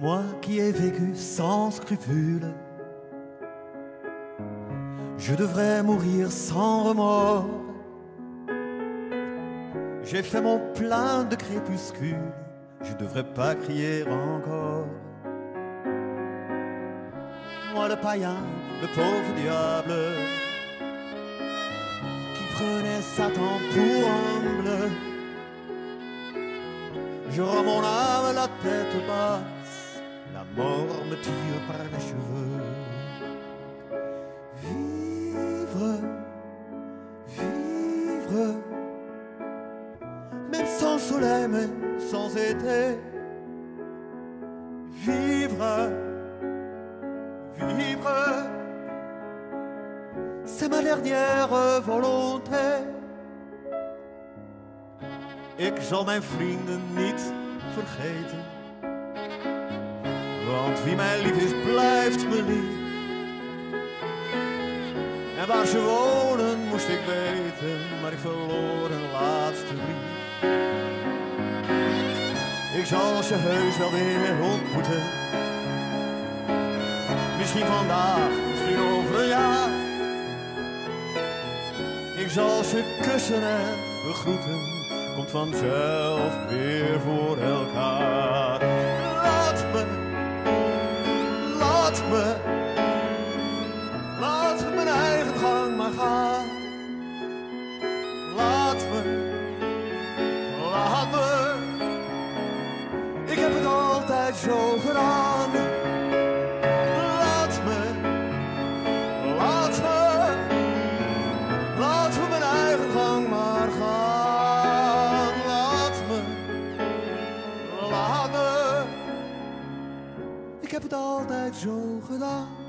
Moi qui ai vécu sans scrupules, je devrais mourir sans remords. J'ai fait mon plein de crépuscules, je devrais pas crier encore. Moi le païen, le pauvre diable, qui prenait Satan pour humble. Je rends mon âme la tête basse, la mort me tire par les cheveux. Vivre, vivre, même sans soleil, même sans été. Vivre, vivre, c'est ma dernière volonté. Ik zal mijn vrienden niet vergeten. Want wie mij lief is, blijft me lief. En waar ze wonen moest ik weten, maar ik verloor een laatste brief. Ik zal ze heus wel weer ontmoeten. Misschien vandaag, misschien over een jaar. Ik zal ze kussen en begroeten komt vanzelf weer voor elkaar. Laat me, mijn eigen gang maar gaan. Laat me, laat me, ik heb het altijd zo gedaan. ik heb het.